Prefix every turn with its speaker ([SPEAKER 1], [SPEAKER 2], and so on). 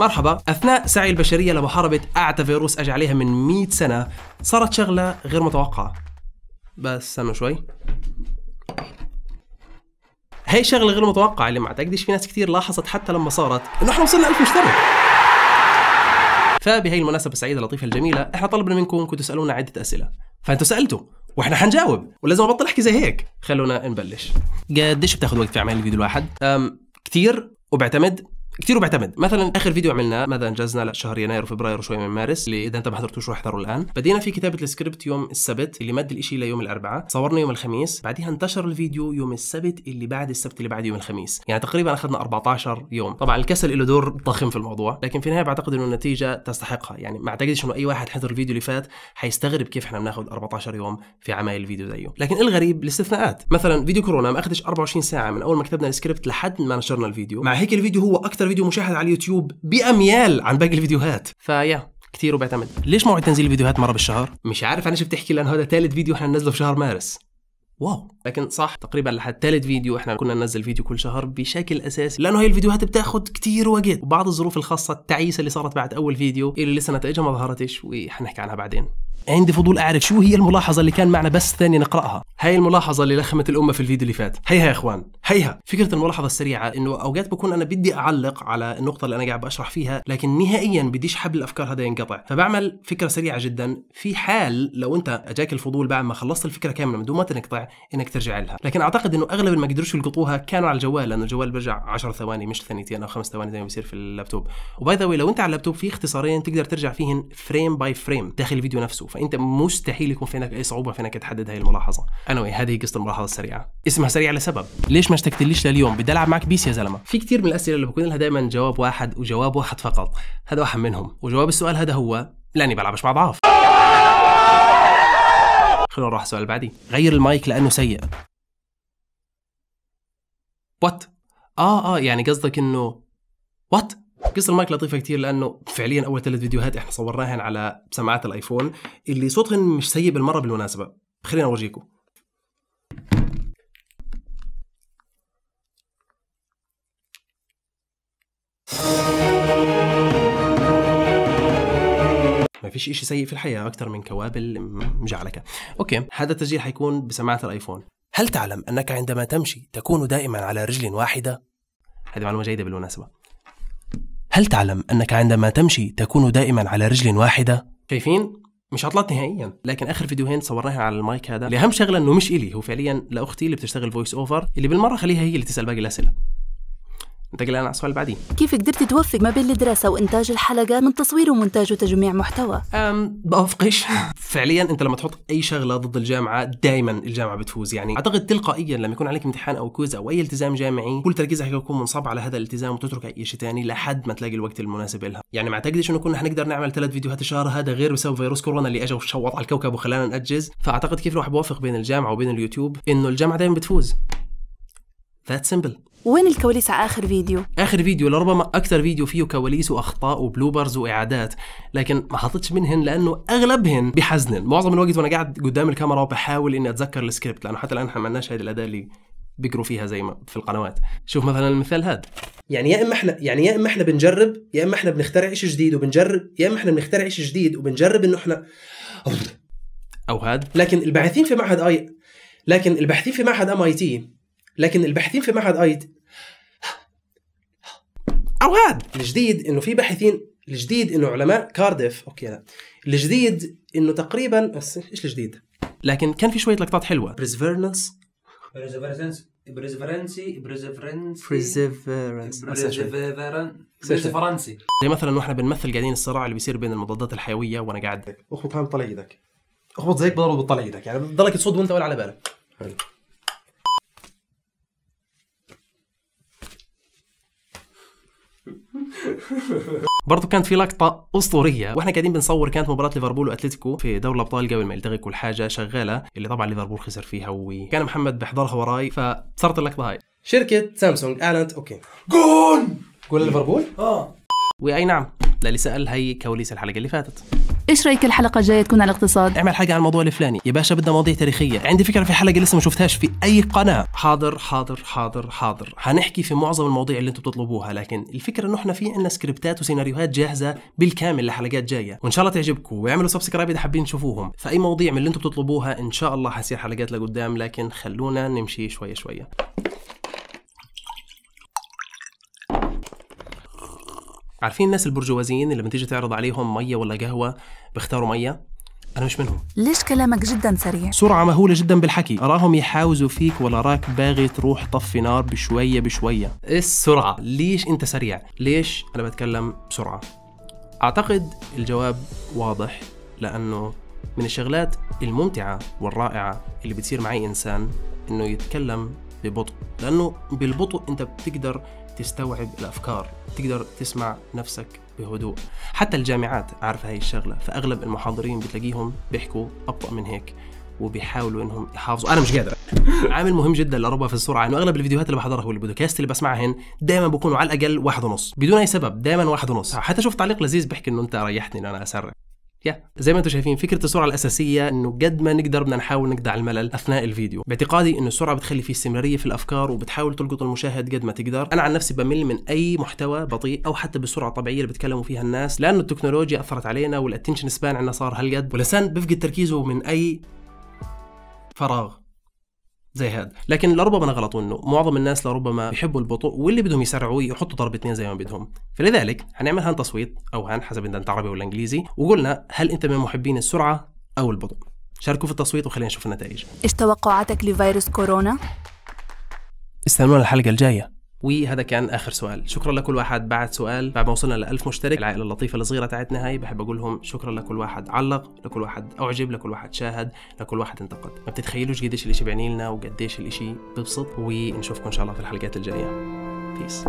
[SPEAKER 1] مرحبا. أثناء سعي البشرية لمحاربة اعتى فيروس اجى عليها من 100 سنة صارت شغلة غير متوقعة. بس استنوا شوي. هي شغلة غير متوقعة اللي ما اعتقدش في ناس كثير لاحظت حتى لما صارت. انه إحنا وصلنا 1000 مشترك. فبهي المناسبة السعيدة اللطيفة الجميلة إحنا طلبنا منكم أنكم تسألونا عدة أسئلة. فأنتوا سألتوا وإحنا حنجاوب. ولازم أبطل أحكي زي هيك. خلونا نبلش. قديش بتاخذ وقت في أعمال الفيديو الواحد؟ كثير وبعتمد كثير وبعتمد. مثلا آخر فيديو عملناه ماذا أنجزنا؟ لشهر يناير وفبراير وشوي من مارس اللي إذا أنت ما حضرتوش روح احضره الآن. بدينا في كتابة السكريبت يوم السبت اللي مد الإشي ليوم الأربعاء. صورنا يوم الخميس. بعدها انتشر الفيديو يوم السبت اللي بعد السبت اللي بعد يوم الخميس. يعني تقريبا أخذنا 14 يوم. طبعا الكسل له دور ضخم في الموضوع لكن في النهاية بعتقد إنه النتيجة تستحقها. يعني ما اعتقدش إنه أي واحد حضر الفيديو اللي فات حيستغرب كيف إحنا بناخذ 14 يوم في عمايل الفيديو زيه. لكن الغريب الاستثناءات. مثلا فيديو كورونا ما أخذش 24 ساعة من أول ما كتبنا السكريبت لحد ما نشرنا الفيديو. مع هيك الفيديو هو أكثر فيديو مشاهد على اليوتيوب بأميال عن باقي الفيديوهات. ف yeah كثير وبيعتمد. ليش موعد تنزيل الفيديوهات مرة بالشهر؟ مش عارف أنا شو بتحكي لأن هذا ثالث فيديو إحنا ننزله في شهر مارس. واو. لكن صح تقريبا لحد ثالث فيديو إحنا كنا ننزل فيديو كل شهر بشكل أساسي. لأنه هي الفيديوهات بتاخذ كتير وقت. وبعض الظروف الخاصة التعيسه اللي صارت بعد أول فيديو اللي لسه نتائجها ما ظهرتش وحنحكي عنها بعدين. عندي فضول أعرف شو هي الملاحظة اللي كان معنا بس ثاني نقرأها. هاي الملاحظة اللي لخمت الأمة في الفيديو اللي فات. هيها يا إخوان. هيها. فكرة الملاحظة السريعة إنه أوقات بكون أنا بدي أعلق على النقطة اللي أنا قاعد بشرح فيها لكن نهائيا بديش حبل الأفكار هذا ينقطع. فبعمل فكرة سريعة جدا. في حال لو أنت أجاك الفضول بعد ما خلصت الفكرة كاملة من دون ما تنقطع إنك ترجع لها. لكن أعتقد إنه أغلب اللي ما قدروش يلقطوها كانوا على الجوال لأنه الجوال بيرجع 10 ثواني مش ثانيتين أو خمس ثواني زي ما بيصير في ال laptop. و by the way لو أنت على اللابتوب في اختصارين تقدر ترجع فيهن frame by frame داخل الفيديو نفسه. فأنت مستحيل يكون في عندك أي صعوبة في إنك تحدد هاي الملاحظة. أنا anyway, هذه قصة الملاحظة السريعة. اسمها سريعة لسبب. ليش ما اشتقتليش لليوم؟ بدي ألعب معك PES يا زلمة. في كثير من الأسئلة اللي بكون لها دائما جواب واحد وجواب واحد فقط. هذا واحد منهم. وجواب السؤال هذا هو لاني بلعبش مع ضعاف. خلونا نروح السؤال بعديه غير المايك لأنه سيء. what آه آه يعني قصدك إنه what قصة المايك لطيفة كتير لأنه فعليا أول ثلاث فيديوهات إحنا صورناهن على سماعات الآيفون اللي صوتهن مش سيء بالمرة بالمناسبة. خلينا أورجيكم. ما فيش إشي سيء في الحياة أكثر من كوابل مجعلكة. okay هذا التسجيل حيكون بسماعة الآيفون. هل تعلم أنك عندما تمشي تكون دائما على رجل واحدة؟ هذه معلومة جيدة بالمناسبة. هل تعلم أنك عندما تمشي تكون دائما على رجل واحدة؟ شايفين؟ مش عطلات نهائيا لكن آخر فيديوهين صورناها على المايك هذا الاهم شغله إنه مش إلي هو فعليا لاختي اللي بتشتغل voice over اللي بالمرة خليها هي اللي تسأل باقي الأسئلة انتقل الان على السؤال اللي بعديه
[SPEAKER 2] كيف قدرت توفق ما بين الدراسة وإنتاج الحلقات من تصوير ومونتاج وتجميع محتوى؟
[SPEAKER 1] أم بوافقش. فعليا أنت لما تحط أي شغلة ضد الجامعة دائما الجامعة بتفوز. يعني أعتقد تلقائيا لما يكون عليك امتحان أو quiz أو أي التزام جامعي كل تركيزك حيكون منصب على هذا الالتزام وتترك أي شيء ثاني لحد ما تلاقي الوقت المناسب لها. يعني ما اعتقدش إنه كنا حنقدر نعمل ثلاث فيديوهات الشهر هذا غير بسبب فيروس كورونا اللي اجى وشوط على الكوكب وخلانا نأجز. فأعتقد كيف الواحد بوافق بين الجامعة وبين اليوتيوب؟ إنه الجامعة دائما بتفوز. that simple
[SPEAKER 2] وين الكواليس على آخر فيديو؟
[SPEAKER 1] آخر فيديو لربما أكثر فيديو فيه كواليس وأخطاء و bloopers وإعادات لكن ما حطيتش منهن لأنه أغلبهن بحزنن. معظم الوقت وأنا قاعد قدام الكاميرا وبحاول إني أتذكر السكريبت لأنه حتى الآن إحنا ما عندناش هذه الأداة اللي بيقروا فيها زي ما في القنوات. شوف مثلا المثال هذا. يعني يا إما إحنا يعني يا إما إحنا بنجرب يا إما إحنا بنخترع شيء جديد وبنجرب يا إما إحنا بنخترع شيء جديد وبنجرب إنه إحنا أو هذا لكن الباحثين في معهد اي لكن الباحثين في معهد MIT لكن الباحثين في معهد اي أو هذا الجديد إنه في باحثين الجديد إنه علماء كارديف. okay لا. الجديد إنه تقريبا بس إيش الجديد؟ لكن كان في شوية لقطات حلوة. perseverance
[SPEAKER 3] perseverancy perseverancy perseverancy
[SPEAKER 1] perseverance
[SPEAKER 3] perseverancy
[SPEAKER 1] زي مثلا وإحنا بنمثل قاعدين الصراع اللي بيصير بين المضادات الحيوية وأنا قاعد. اخبط هاي بطلع إيدك. اخبط زيك بضرب بطلع إيدك. يعني بضلك تصد وأنت ولا على بالك. برضو كانت في لقطة أسطورية. وإحنا قاعدين بنصور كانت مباراة ليفربول وأتلتيكو في دوري الأبطال قبل ما يلتغي كل حاجة شغالة اللي طبعا ليفربول خسر فيها وكان محمد بيحضرها وراي فصارت اللقطة هاي. شركة سامسونج أعلنت okay.
[SPEAKER 3] جون!
[SPEAKER 1] جول ليفربول؟
[SPEAKER 3] آه.
[SPEAKER 1] وأي نعم للي سأل هي كواليس الحلقة اللي فاتت.
[SPEAKER 2] إيش رأيك الحلقة الجاية تكون عن الاقتصاد؟
[SPEAKER 1] اعمل حاجة عن الموضوع الفلاني. يا باشا بدنا مواضيع تاريخية. عندي فكرة في حلقة لسه ما شفتهاش في أي قناة. حاضر حاضر حاضر حاضر. هنحكي في معظم المواضيع اللي أنتم بتطلبوها لكن الفكرة انه إحنا في عندنا سكريبتات وسيناريوهات جاهزة بالكامل لحلقات جاية. وإن شاء الله تعجبكم. واعملوا subscribe إذا حابين تشوفوهم. فاي مواضيع من اللي أنتم بتطلبوها إن شاء الله حصير حلقات لقدام لكن خلونا نمشي شوي شوي عارفين الناس البرجوازيين اللي لما تيجي تعرض عليهم مية ولا قهوة بيختاروا مية؟ أنا مش منهم.
[SPEAKER 2] ليش كلامك جدا سريع؟
[SPEAKER 1] سرعة مهولة جدا بالحكي. أراهم يحاوزوا فيك ولا راك باغي تروح طفي نار بشوية بشوية. إيه السرعة ليش أنت سريع؟ ليش أنا بتكلم بسرعة؟ أعتقد الجواب واضح لأنه من الشغلات الممتعة والرائعة اللي بتصير معي إنسان إنه يتكلم ببطء. لأنه بالبطء أنت بتقدر تستوعب الأفكار تقدر تسمع نفسك بهدوء. حتى الجامعات عارفة هاي الشغلة فأغلب المحاضرين بتلاقيهم بيحكوا أبطأ من هيك وبيحاولوا إنهم يحافظوا. أنا مش قادر. عامل مهم جدا لربع في السرعة إنه أغلب الفيديوهات اللي بحضرها والبودكاست اللي بسمعهن دائما بكونوا على الأقل واحد ونص. بدون أي سبب دائما واحد ونص. حتى شفت تعليق لذيذ بيحكي إنه أنت ريحتني انه أنا أسرع. yeah زي ما أنتم شايفين فكرة السرعه الأساسية إنه قد ما نقدر بدنا نحاول نقطع الملل أثناء الفيديو. باعتقادي إنه السرعه بتخلي فيه استمرارية في الأفكار وبتحاول تلقط المشاهد قد ما تقدر. أنا عن نفسي بمل من أي محتوى بطيء أو حتى بالسرعه الطبيعيه اللي بيتكلموا فيها الناس لأنه التكنولوجيا أثرت علينا وال attention span عندنا صار هالقد. واللسان بيفقد تركيزه من أي فراغ. زي هذا. لكن لربما أنا غلط إنه معظم الناس لربما بيحبوا البطء واللي بدهم يسرعوا يحطوا ضرب اثنين زي ما بدهم. فلذلك هنعمل هان تصويت أو هان حسب إذا أنت عربي ولا إنجليزي وقلنا هل أنت من محبين السرعة أو البطء. شاركوا في التصويت وخلينا نشوف النتائج.
[SPEAKER 2] إيش توقعاتك لفيروس كورونا؟
[SPEAKER 1] استنونا الحلقة الجاية. وهذا كان آخر سؤال. شكرا لكل واحد بعد سؤال. بعد ما وصلنا ل 1000 مشترك العائلة اللطيفة الصغيرة تاعتنا هاي بحب أقول لهم شكرا لكل واحد علق لكل واحد أعجب لكل واحد شاهد لكل واحد انتقد. ما بتتخيلوش قديش الإشي بيعني لنا وقديش الإشي بيبسط ونشوفكم إن شاء الله في الحلقات الجاية. بيس